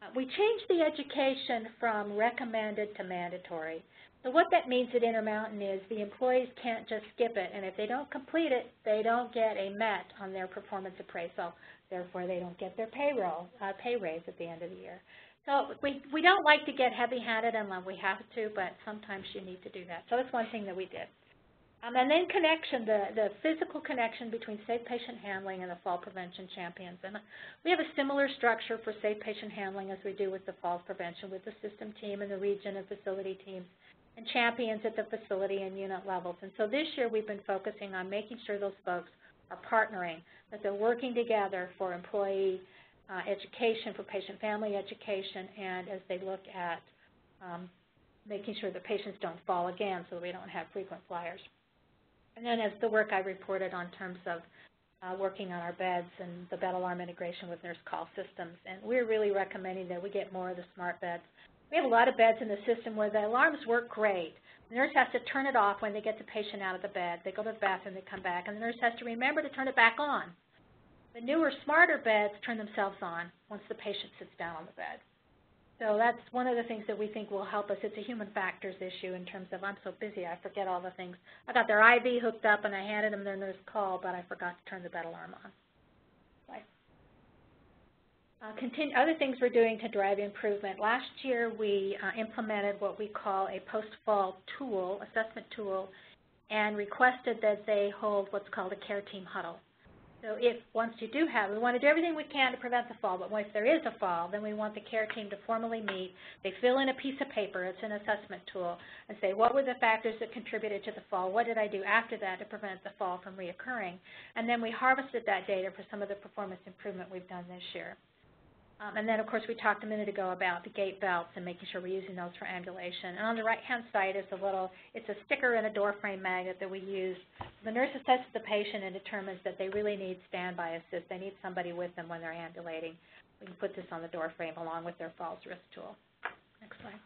Uh, we changed the education from recommended to mandatory. So what that means at Intermountain is the employees can't just skip it, and if they don't complete it, they don't get a MET on their performance appraisal. Therefore, they don't get their payroll, uh, pay raise at the end of the year. So we, we don't like to get heavy-handed unless we have to, but sometimes you need to do that. So that's one thing that we did. Um, and then connection, the, the physical connection between safe patient handling and the fall prevention champions. And we have a similar structure for safe patient handling as we do with the fall prevention with the system team and the region and facility teams and champions at the facility and unit levels. And so this year we've been focusing on making sure those folks are partnering, that they're working together for employee uh, education, for patient family education, and as they look at um, making sure the patients don't fall again so we don't have frequent flyers. And then as the work I reported on terms of uh, working on our beds and the bed alarm integration with nurse call systems. And we're really recommending that we get more of the smart beds. We have a lot of beds in the system where the alarms work great. The nurse has to turn it off when they get the patient out of the bed. They go to the bathroom, they come back, and the nurse has to remember to turn it back on. The newer, smarter beds turn themselves on once the patient sits down on the bed. So that's one of the things that we think will help us. It's a human factors issue in terms of I'm so busy I forget all the things. I got their IV hooked up and I handed them their nurse call, but I forgot to turn the bed alarm on. Uh, continue, other things we're doing to drive improvement. Last year we uh, implemented what we call a post-fall tool, assessment tool, and requested that they hold what's called a care team huddle. So if, once you do have, we want to do everything we can to prevent the fall, but if there is a fall, then we want the care team to formally meet. They fill in a piece of paper, it's an assessment tool, and say, what were the factors that contributed to the fall? What did I do after that to prevent the fall from reoccurring? And then we harvested that data for some of the performance improvement we've done this year. Um, and then, of course, we talked a minute ago about the gait belts and making sure we're using those for ambulation. And on the right-hand side is a little, it's a sticker and a door frame magnet that we use. The nurse assesses the patient and determines that they really need standby assist. They need somebody with them when they're ambulating. We can put this on the door frame along with their falls risk tool. Next slide.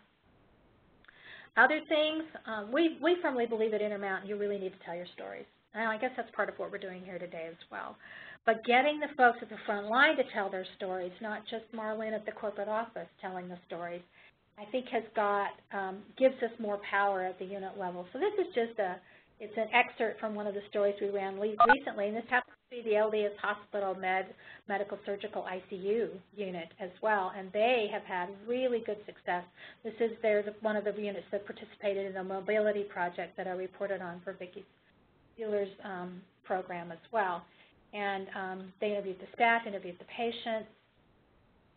Other things, um, we, we firmly believe at Intermountain you really need to tell your stories. And I guess that's part of what we're doing here today as well. But getting the folks at the front line to tell their stories, not just Marlyn at the corporate office telling the stories, I think has got, um, gives us more power at the unit level. So this is just a, it's an excerpt from one of the stories we ran recently, and this happens to be the LDS Hospital Med Medical Surgical ICU unit as well, and they have had really good success. This is their, one of the units that participated in the mobility project that I reported on for Vicki Spuhler's um, program as well and um, they interviewed the staff, interviewed the patients,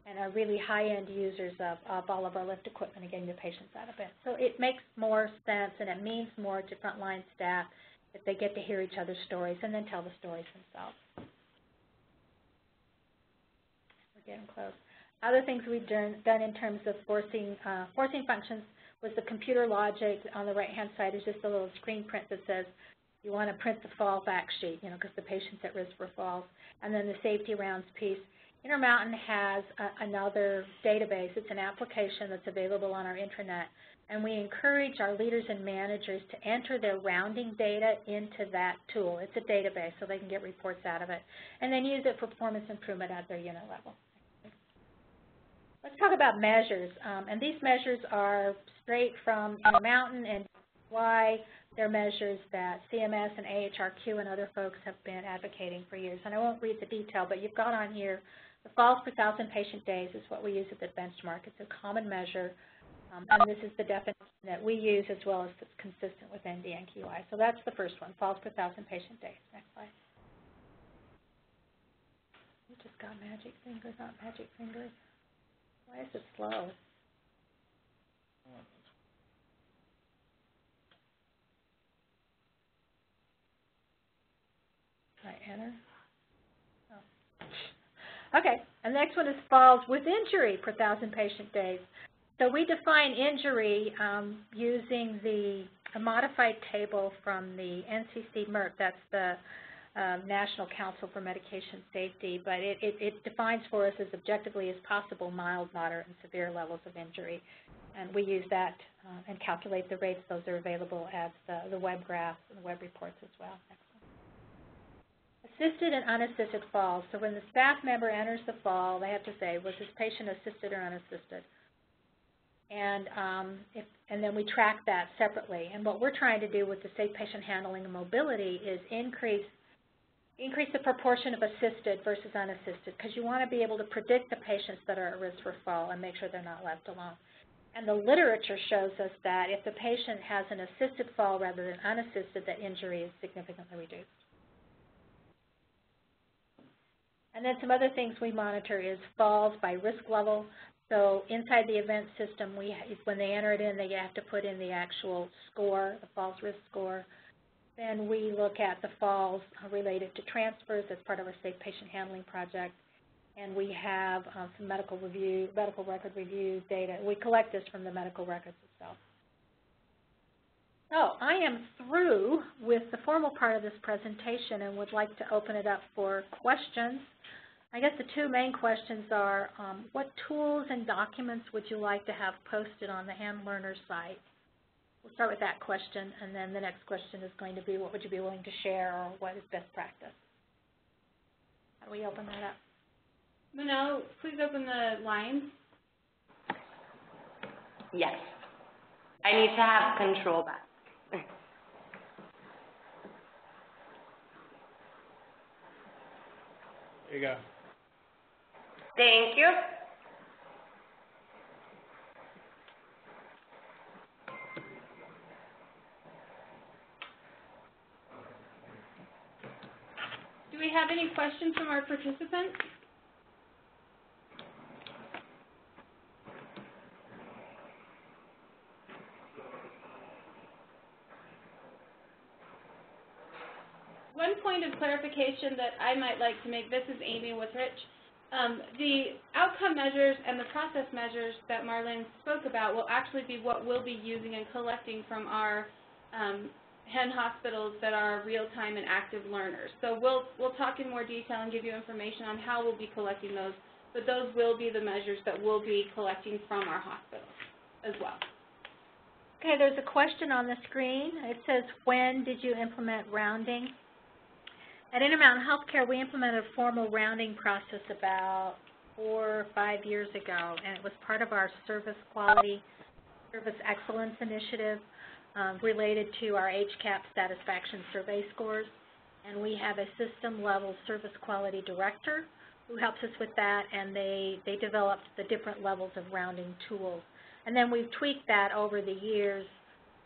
and are really high-end users of, of all of our lift equipment and getting the patients out of it. So it makes more sense and it means more to frontline staff if they get to hear each other's stories and then tell the stories themselves. We're getting close. Other things we've done, done in terms of forcing, uh, forcing functions was the computer logic. On the right-hand side is just a little screen print that says you want to print the fall fact sheet, you know, because the patient's at risk for falls. And then the safety rounds piece. Intermountain has a, another database. It's an application that's available on our intranet, and we encourage our leaders and managers to enter their rounding data into that tool. It's a database, so they can get reports out of it, and then use it for performance improvement at their unit level. Let's talk about measures, um, and these measures are straight from Intermountain and why they're measures that CMS and AHRQ and other folks have been advocating for years. And I won't read the detail, but you've got on here the falls per thousand patient days is what we use as the benchmark. It's a common measure, um, and this is the definition that we use as well as it's consistent with NDNQI. So that's the first one, falls per thousand patient days. Next slide. We just got magic fingers, not magic fingers. Why is it slow? Oh. Okay, and the next one is falls with injury per thousand patient days. So we define injury um, using the modified table from the NCC MERP, that's the um, National Council for Medication Safety, but it, it, it, defines for us as objectively as possible mild, moderate, and severe levels of injury. And we use that uh, and calculate the rates. Those are available as the, the web graphs and the web reports as well. Assisted and unassisted falls. So when the staff member enters the fall, they have to say, was this patient assisted or unassisted? And um, if, and then we track that separately. And what we're trying to do with the Safe Patient Handling and Mobility is increase increase the proportion of assisted versus unassisted because you want to be able to predict the patients that are at risk for fall and make sure they're not left alone. And the literature shows us that if the patient has an assisted fall rather than unassisted, that injury is significantly reduced. And then some other things we monitor is falls by risk level. So inside the event system, we when they enter it in, they have to put in the actual score, the falls risk score. Then we look at the falls related to transfers as part of our safe patient handling project. And we have um, some medical review, medical record review data. We collect this from the medical records itself. So I am through with the formal part of this presentation and would like to open it up for questions. I guess the two main questions are, um, what tools and documents would you like to have posted on the HENlearner site? We'll start with that question, and then the next question is going to be, what would you be willing to share or what is best practice? How do we open that up? Manel, please open the line. Yes. I need to have control back. There you go. Thank you. Do we have any questions from our participants? One point of clarification that I might like to make, this is Amy Withrich. Um, the outcome measures and the process measures that Marlyn spoke about will actually be what we'll be using and collecting from our um, HEN hospitals that are real-time and active learners. So we'll, we'll talk in more detail and give you information on how we'll be collecting those, but those will be the measures that we'll be collecting from our hospitals as well. Okay, there's a question on the screen. It says, when did you implement rounding? At Intermountain Healthcare, we implemented a formal rounding process about four or five years ago, and it was part of our service quality, service excellence initiative um, related to our HCAHPS satisfaction survey scores. And we have a system-level service quality director who helps us with that, and they, they developed the different levels of rounding tools. And then we've tweaked that over the years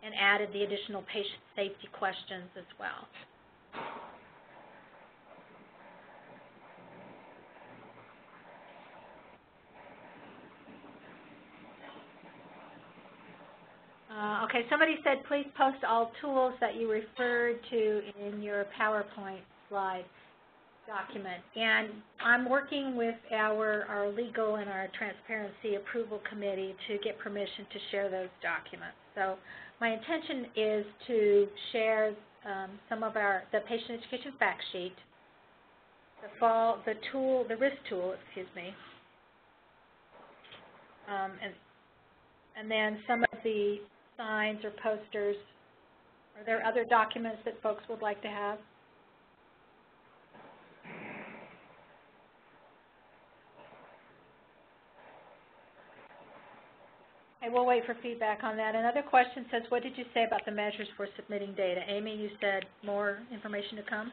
and added the additional patient safety questions as well. Uh, okay, somebody said please post all tools that you referred to in your PowerPoint slide document. And I'm working with our, our legal and our transparency approval committee to get permission to share those documents. So my intention is to share um, some of our, the patient education fact sheet, the fall, the tool, the risk tool, excuse me. Um, and, and then some of the signs or posters. Are there other documents that folks would like to have? Okay, we'll wait for feedback on that. Another question says, what did you say about the measures for submitting data? Amy, you said more information to come?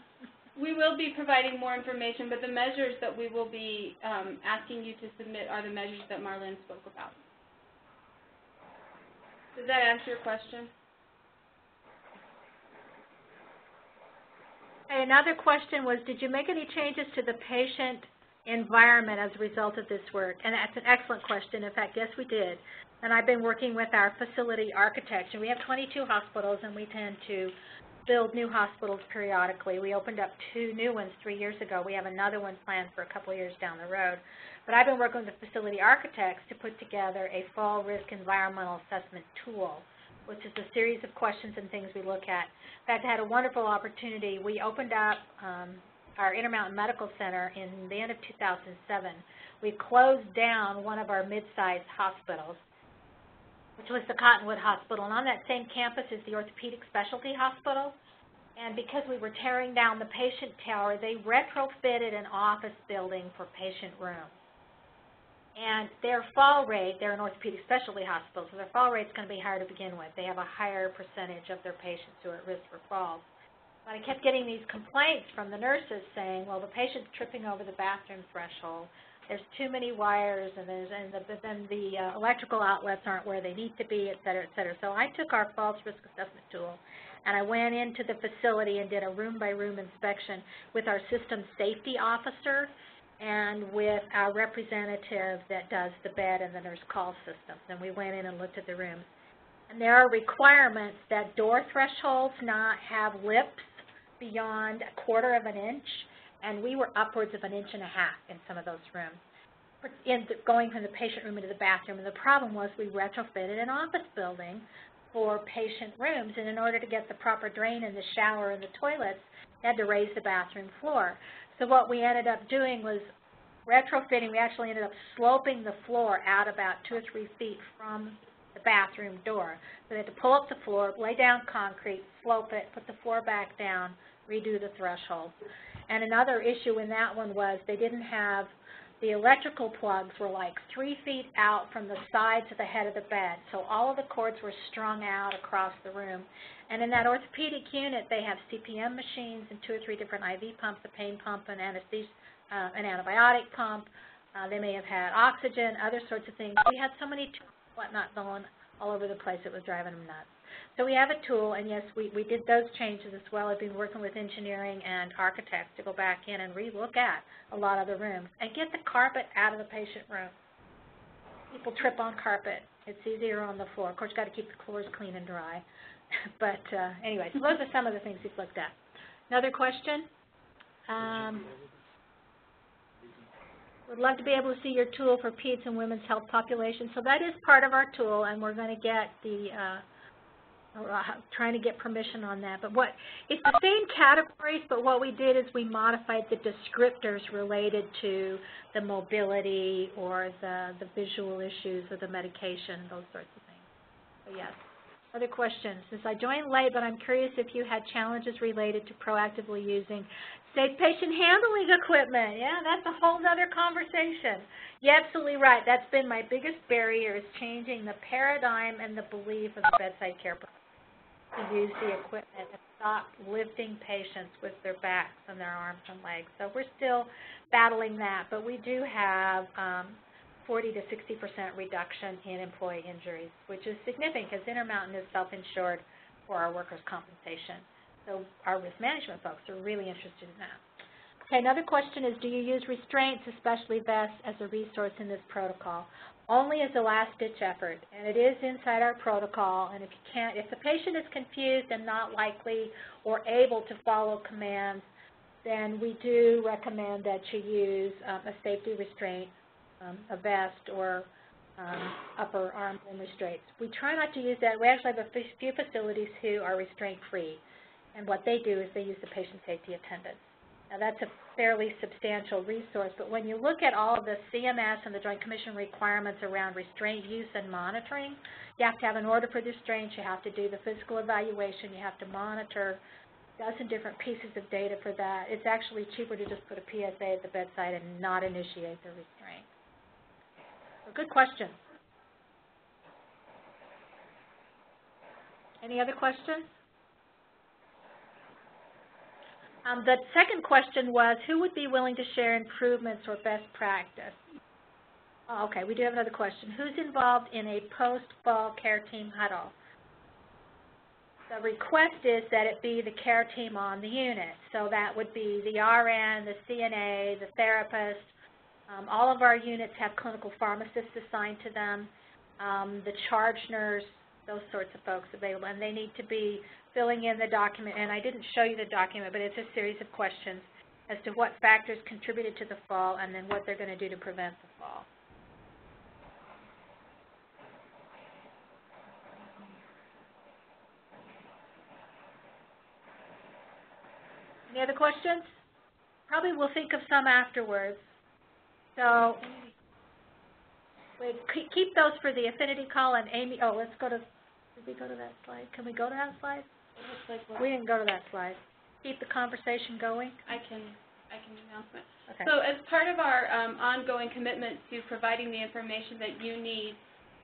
We will be providing more information, but the measures that we will be um, asking you to submit are the measures that Marlyn spoke about. Does that answer your question? Okay, another question was, did you make any changes to the patient environment as a result of this work? And that's an excellent question. In fact, yes, we did. And I've been working with our facility architects, and we have 22 hospitals, and we tend to build new hospitals periodically. We opened up two new ones three years ago. We have another one planned for a couple years down the road. But I've been working with the facility architects to put together a fall risk environmental assessment tool, which is a series of questions and things we look at. In fact, I had a wonderful opportunity. We opened up um, our Intermountain Medical Center in the end of 2007. We closed down one of our mid-sized hospitals, which was the Cottonwood Hospital. And on that same campus is the Orthopedic Specialty Hospital. And because we were tearing down the patient tower, they retrofitted an office building for patient rooms. And their fall rate, they're an orthopedic specialty hospital, so their fall rate's going to be higher to begin with. They have a higher percentage of their patients who are at risk for falls. But I kept getting these complaints from the nurses saying, well, the patient's tripping over the bathroom threshold, there's too many wires, and there's and the, then the uh, electrical outlets aren't where they need to be, et cetera, et cetera. So I took our false risk assessment tool, and I went into the facility and did a room-by-room -room inspection with our system safety officer and with our representative that does the bed and the nurse call systems. And we went in and looked at the rooms. And there are requirements that door thresholds not have lips beyond a quarter of an inch, and we were upwards of an inch and a half in some of those rooms, in the, going from the patient room into the bathroom. And the problem was we retrofitted an office building for patient rooms, and in order to get the proper drain in the shower and the toilets, they had to raise the bathroom floor. So what we ended up doing was retrofitting, we actually ended up sloping the floor out about two or three feet from the bathroom door. So they had to pull up the floor, lay down concrete, slope it, put the floor back down, redo the threshold. And another issue in that one was they didn't have, the electrical plugs were like three feet out from the sides of the head of the bed. So all of the cords were strung out across the room. And in that orthopedic unit, they have CPM machines and two or three different IV pumps, a pain pump, an anesthesia, uh, an antibiotic pump. Uh, they may have had oxygen, other sorts of things. We had so many whatnot going all over the place, it was driving them nuts. So we have a tool, and yes, we, we did those changes as well. I've been working with engineering and architects to go back in and relook at a lot of the rooms and get the carpet out of the patient room. People trip on carpet. It's easier on the floor. Of course, you've got to keep the floors clean and dry. but uh, anyway, so those are some of the things we've looked at. Another question? Um, would love to be able to see your tool for peds and women's health population. So that is part of our tool, and we're going to get the uh, trying to get permission on that. But what it's the same categories, but what we did is we modified the descriptors related to the mobility or the the visual issues of the medication, those sorts of things. So yes. Other questions? Since I joined late, but I'm curious if you had challenges related to proactively using safe patient handling equipment. Yeah, that's a whole other conversation. You're absolutely right. That's been my biggest barrier is changing the paradigm and the belief of the bedside care to use the equipment and stop lifting patients with their backs and their arms and legs. So we're still battling that, but we do have um, 40 to 60 percent reduction in employee injuries, which is significant because Intermountain is self-insured for our workers' compensation. So our risk management folks are really interested in that. Okay, another question is, do you use restraints, especially vests, as a resource in this protocol? Only as a last-ditch effort, and it is inside our protocol. And if you can't, if the patient is confused and not likely or able to follow commands, then we do recommend that you use um, a safety restraint, um, a vest, or um, upper arm restraints. We try not to use that. We actually have a few facilities who are restraint-free, and what they do is they use the patient safety attendants. Now, that's a fairly substantial resource, but when you look at all the CMS and the Joint Commission requirements around restraint use and monitoring, you have to have an order for the restraints, you have to do the physical evaluation, you have to monitor a dozen different pieces of data for that. It's actually cheaper to just put a PSA at the bedside and not initiate the restraint. So good question. Any other questions? Um, the second question was, who would be willing to share improvements or best practice? Oh, okay, we do have another question. Who's involved in a post-fall care team huddle? The request is that it be the care team on the unit. So that would be the RN, the CNA, the therapist. Um, all of our units have clinical pharmacists assigned to them, um, the charge nurse, those sorts of folks available. And they need to be filling in the document. And I didn't show you the document, but it's a series of questions as to what factors contributed to the fall and then what they're going to do to prevent the fall. Any other questions? Probably we'll think of some afterwards. So, wait, keep- those for the affinity call and Amy, oh, let's go to, did we go to that slide? Can we go to that slide? It looks like what, We didn't go to that slide. Keep the conversation going? I can, I can announcement. Okay. So as part of our um, ongoing commitment to providing the information that you need,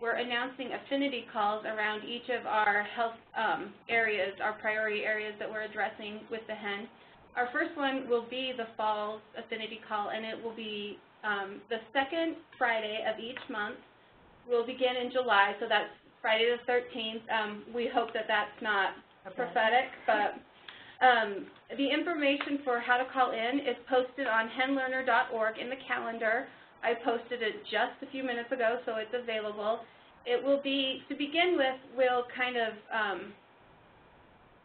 we're announcing affinity calls around each of our health um, areas, our priority areas that we're addressing with the HEN. Our first one will be the Falls Affinity Call, and it will be um, the second Friday of each month. We'll begin in July, so that's Friday the 13th. Um, we hope that that's not prophetic, but um, the information for how to call in is posted on henlearner.org in the calendar. I posted it just a few minutes ago, so it's available. It will be, to begin with, we'll kind of um,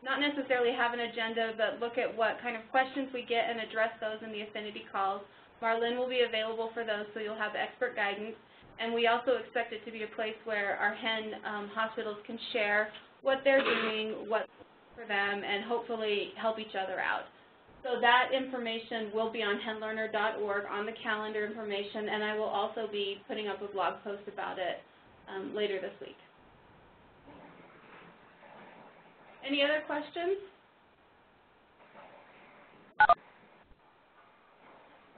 not necessarily have an agenda, but look at what kind of questions we get and address those in the affinity calls. Marlyn will be available for those, so you'll have expert guidance. And we also expect it to be a place where our HEN um, hospitals can share what they're doing, what's for them, and hopefully help each other out. So that information will be on henlearner.org on the calendar information, and I will also be putting up a blog post about it um, later this week. Any other questions?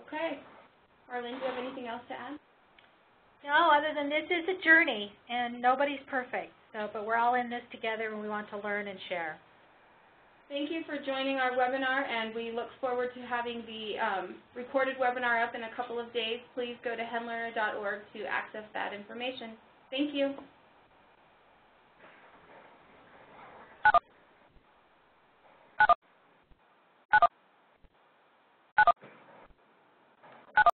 Okay. Arlene, do you have anything else to add? No, other than this is a journey, and nobody's perfect. So, but we're all in this together, and we want to learn and share. Thank you for joining our webinar, and we look forward to having the um, recorded webinar up in a couple of days. Please go to henlearner.org to access that information. Thank you.